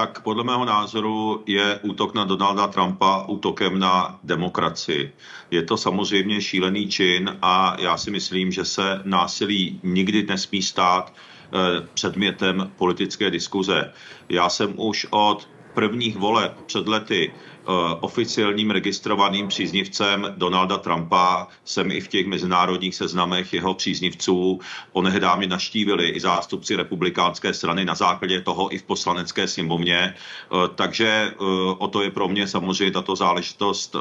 tak podle mého názoru je útok na Donalda Trumpa útokem na demokracii. Je to samozřejmě šílený čin a já si myslím, že se násilí nikdy nesmí stát eh, předmětem politické diskuze. Já jsem už od prvních voleb před lety oficiálním registrovaným příznivcem Donalda Trumpa. Jsem i v těch mezinárodních seznamech jeho příznivců. Onehdá mě naštívili i zástupci republikánské strany na základě toho i v poslanecké sněmovně. Eh, takže eh, o to je pro mě samozřejmě tato záležitost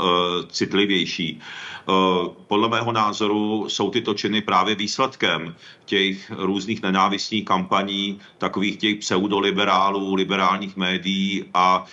citlivější. Podle mého názoru jsou tyto činy právě výsledkem těch různých nenávistných kampaní, takových těch pseudoliberálů, liberálních médií a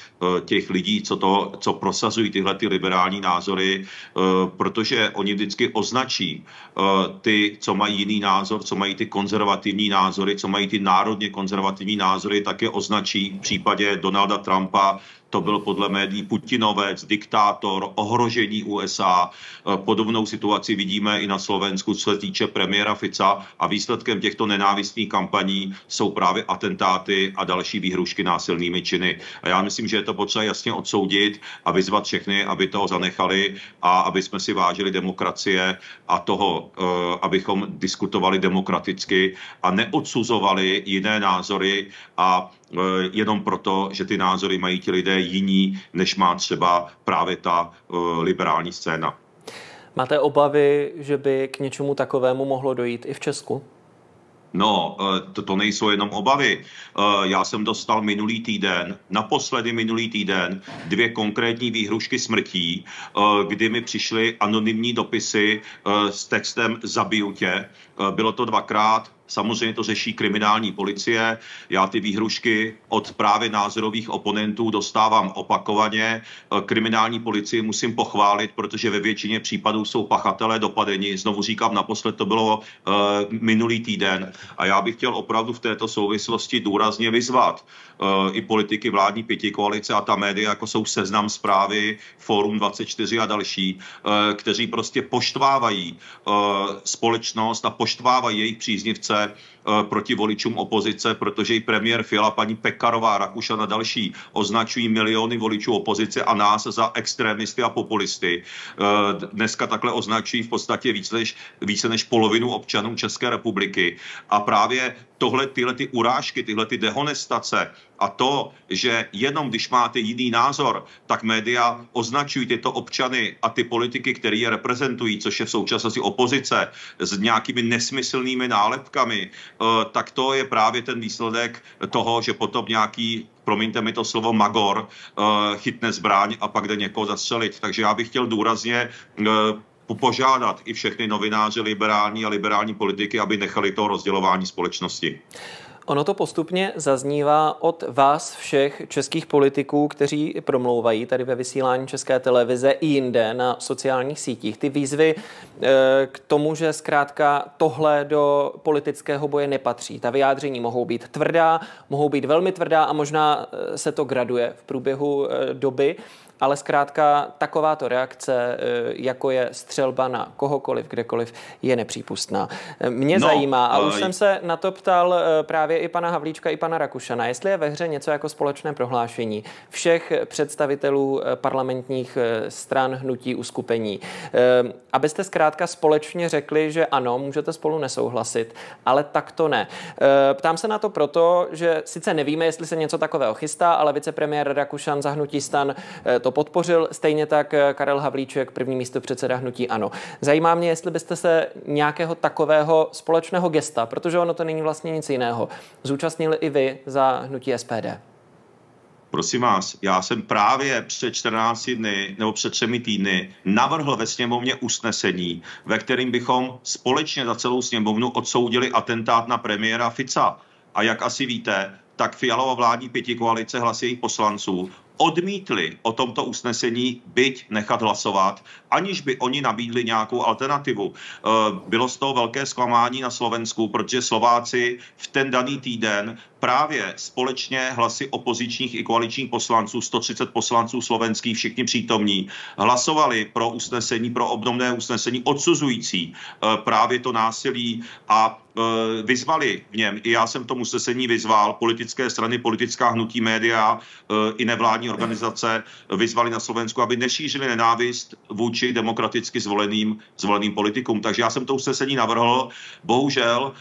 těch lidí, co to, co prosazují tyhle ty liberální názory, eh, protože oni vždycky označí eh, ty, co mají jiný názor, co mají ty konzervativní názory, co mají ty národně konzervativní názory, tak je označí v případě Donalda Trumpa to byl podle médií Putinovec, diktátor, ohrožení USA. E, podobnou situaci vidíme i na Slovensku, co se týče premiéra Fica a výsledkem těchto nenávistných kampaní jsou právě atentáty a další výhrušky násilnými činy. A já myslím, že je to potřeba jasně odsoudit a vyzvat všechny, aby toho zanechali a aby jsme si vážili demokracie a toho, e, abychom diskutovali demokraticky a neodsuzovali jiné názory a jenom proto, že ty názory mají ti lidé jiní, než má třeba právě ta uh, liberální scéna. Máte obavy, že by k něčemu takovému mohlo dojít i v Česku? No, eh, to, to nejsou jenom obavy. Eh, já jsem dostal minulý týden, naposledy minulý týden, dvě konkrétní výhrušky smrtí, kdy mi přišly anonymní dopisy s textem Zabiju tě. Bylo to dvakrát, Samozřejmě to řeší kriminální policie. Já ty výhrušky od právě názorových oponentů dostávám opakovaně. E, kriminální policii musím pochválit, protože ve většině případů jsou pachatelé dopadeni. Znovu říkám, naposled to bylo uh, minulý týden. A já bych chtěl opravdu v této souvislosti důrazně vyzvat uh, i politiky vládní pětikoalice a ta média, jako jsou Seznam zprávy, Fórum 24 a další, uh, kteří prostě poštvávají společnost a poštvávají jejich příznivce se eh, proti voličům opozice, protože i premiér Fiala, paní Pekarová, Rakušan další označují miliony voličů opozice a nás za extrémisty a populisty. Eh, dneska takhle označují v podstatě více než, více než polovinu občanů České republiky. A právě tohle, tyhle ty urážky, tyhle ty dehonestace a to, že jenom když máte jiný názor, tak média označují tyto občany a ty politiky, které je reprezentují, což je v současnosti opozice, s nějakými nesmyslnými nálepkami, eh, tak to je právě ten výsledek toho, že potom nějaký promiňte mi to slovo magor, eh, chytne zbraň a pak jde někoho zastřelit. Takže já bych chtěl důrazně eh, požádat i všechny novináře liberální a liberální politiky, aby nechali to rozdělování společnosti. Ono to postupně zaznívá od vás všech českých politiků, kteří promlouvají tady ve vysílání České televize i jinde na sociálních sítích. Ty výzvy eh, k tomu, že zkrátka tohle do politického boje nepatří. Ta vyjádření mohou být tvrdá, mohou být velmi tvrdá a možná eh, se to graduje v průběhu eh, doby ale zkrátka takováto reakce, eh, jako je střelba na kohokoliv, kdekoliv, je nepřípustná. Eh, mě no, zajímá, a už jsem se na to ptal eh, právě i pana Havlíčka, i pana Rakušana, jestli je ve hře něco jako společné prohlášení všech představitelů parlamentních stran, hnutí, uskupení, abyste zkrátka společně řekli, že ano, můžete spolu nesouhlasit, ale tak to ne. Ptám se na to proto, že sice nevíme, jestli se něco takového chystá, ale vicepremiér Rakušan za hnutí stan to podpořil, stejně tak eh, Karel Havlíček, první místo předseda hnutí ANO. Zajímá mě, jestli byste se nějakého takového společného gesta, protože ono to není vlastně nic jiného, zúčastnili i vy za hnutí SPD. Prosím vás, já jsem právě před 14 dny nebo před třemi týdny navrhl ve sněmovně usnesení, ve kterým bychom společně za celou sněmovnu odsoudili atentát na premiéra Fica. A jak asi víte, tak Fialova vládní pětikoalice hlasy jejich poslanců odmítli o tomto usnesení byť nechat hlasovat, aniž by oni nabídli nějakou alternativu. Eh, bylo z toho velké zklamání na Slovensku, protože Slováci v ten daný týden právě společně hlasy opozičních i koaličních poslanců, 130 poslanců slovenských, všichni přítomní, hlasovali pro usnesení, pro obnovné usnesení odsuzující eh, právě to násilí a vyzvali v něm, i já jsem tomu usnesení vyzval, politické strany, politická hnutí, média i nevládní organizace vyzvali na Slovensku, aby nešířili nenávist vůči demokraticky zvoleným, zvoleným politikům. Takže já jsem to usnesení navrhl. Bohužel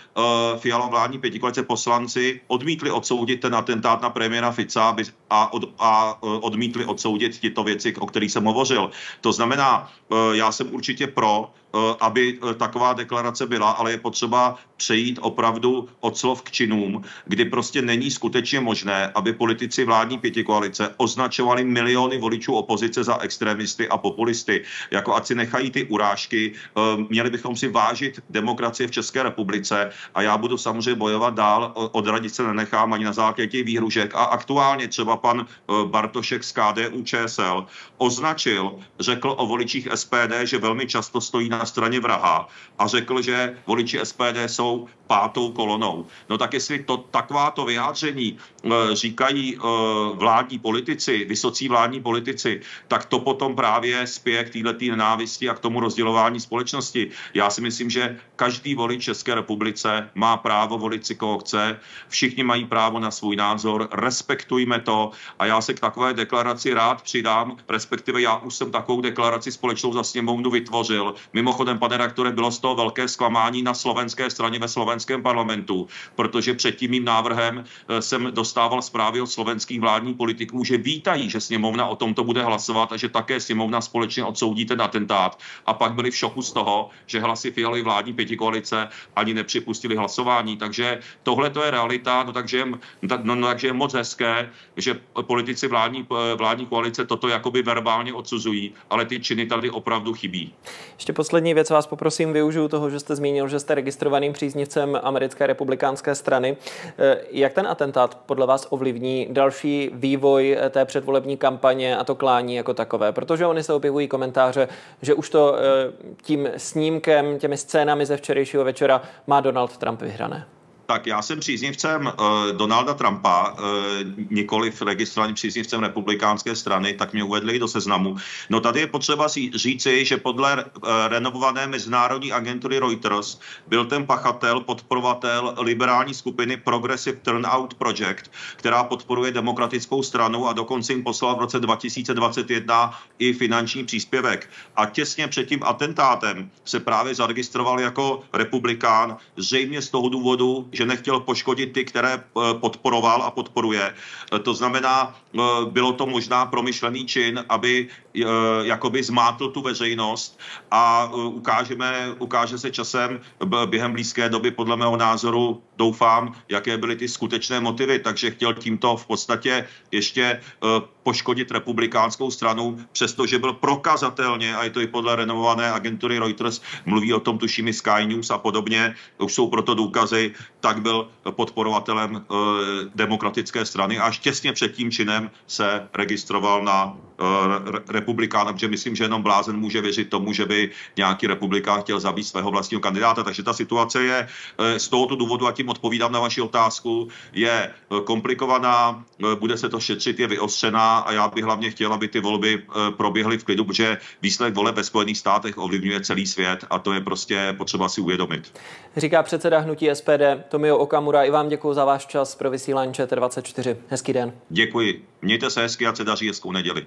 Fiala vládní pětikoalice poslanci odmítli odsoudit ten atentát na premiéra Fica a, od, a odmítli odsoudit tyto věci, o kterých jsem hovořil. To znamená, já jsem určitě pro Eh, aby eh, taková deklarace byla, ale je potřeba přejít opravdu od slov k činům, kdy prostě není skutečně možné, aby politici vládní pětikoalice označovali miliony voličů opozice za extremisty a populisty. Jako ať si nechají ty urážky, eh, měli bychom si vážit demokracie v České republice a já budu samozřejmě bojovat dál, odradit se nenechám ani na základě těch výhružek. A aktuálně třeba pan Bartošek z KDU ČSL označil, řekl o voličích SPD, že velmi často stojí na straně vraha a řekl, že voliči SPD jsou pátou kolonou. No tak jestli to takováto vyjádření e, říkají e, vládní politici, vysocí vládní politici, tak to potom právě spěje k této nenávisti a k tomu rozdělování společnosti. Já si myslím, že každý volič České republice má právo volit si koho chce, všichni mají právo na svůj názor, respektujme to a já se k takové deklaraci rád přidám, respektive já už jsem takovou deklaraci společnou za sněmovnu vytvořil. Mimochodem, pane redaktore, bylo z toho velké zklamání na slovenské straně ve slovenském parlamentu, protože před tím mým návrhem eh, jsem dostával zprávy od slovenských vládních politiků, že vítají, že sněmovna o tomto bude hlasovat a že také sněmovna společně odsoudí ten atentát. A pak byli v šoku z toho, že hlasy Fialy vládní pětikoalice ani nepřipustili hlasování. Takže tohle to je realita, no takže, no, no, takže je moc hezké, že politici vládní, eh, vládní koalice toto jakoby verbálně odsuzují, ale ty činy tady opravdu chybí. Ještě poslední věc vás poprosím, využiju toho, že jste zmínil, že jste registrovaným příznivcem americké republikánské strany. Eh, jak ten atentát podle vás ovlivní další vývoj eh, té předvolební kampaně a to klání jako takové? Protože oni se objevují komentáře, že už to tím snímkem, těmi scénami ze včerejšího večera má Donald Trump vyhrané. Tak já jsem příznivcem uh, Donalda Trumpa, uh, nikoliv registrovaným příznivcem republikánské strany, tak mě uvedli do seznamu. No tady je potřeba si říci, že podle uh, renovované mezinárodní agentury Reuters byl ten pachatel, podporovatel liberální skupiny Progressive Turnout Project, která podporuje demokratickou stranu a dokonce jim poslal v roce 2021 i finanční příspěvek. A těsně před tím atentátem se právě zaregistroval jako republikán, zřejmě z toho důvodu, že nechtěl poškodit ty, které eh, podporoval a podporuje. Eh, to znamená, eh, bylo to možná promyšlený čin, aby jakoby zmátl tu veřejnost a ukážeme, ukáže se časem během blízké doby, podle mého názoru, doufám, jaké byly ty skutečné motivy. Takže chtěl tímto v podstatě ještě poškodit republikánskou stranu, přestože byl prokazatelně, a je to i podle renovované agentury Reuters, mluví o tom tuším Sky News a podobně, už jsou proto důkazy, tak byl podporovatelem e, demokratické strany a až těsně před tím činem se registroval na republikána, protože myslím, že jenom blázen může věřit tomu, že by nějaký republikán chtěl zabít svého vlastního kandidáta. Takže ta situace je e, z tohoto důvodu, a tím odpovídám na vaši otázku, je komplikovaná, bude se to šetřit, je vyostřená a já bych hlavně chtěl, aby ty volby proběhly v klidu, protože výsledek voleb ve Spojených státech ovlivňuje celý svět a to je prostě potřeba si uvědomit. Říká předseda hnutí SPD Tomio Okamura. I vám děkuji za váš čas pro vysílání ČT24. Hezký den. Děkuji. Mějte se hezky a se daří hezkou neděli.